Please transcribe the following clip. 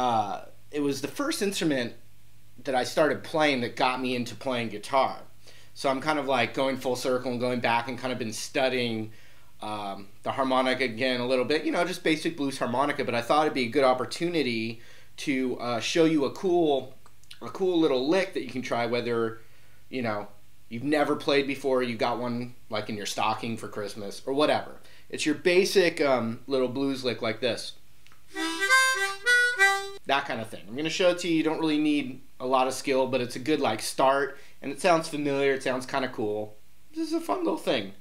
uh, it was the first instrument that I started playing that got me into playing guitar. So I'm kind of like going full circle and going back and kind of been studying um, the harmonica again a little bit, you know, just basic blues harmonica. But I thought it'd be a good opportunity to uh, show you a cool, a cool little lick that you can try. Whether, you know, you've never played before, you got one like in your stocking for Christmas or whatever. It's your basic um, little blues lick like this. That kind of thing. I'm gonna show it to you. You don't really need a lot of skill, but it's a good like start, and it sounds familiar. It sounds kind of cool. This is a fun little thing.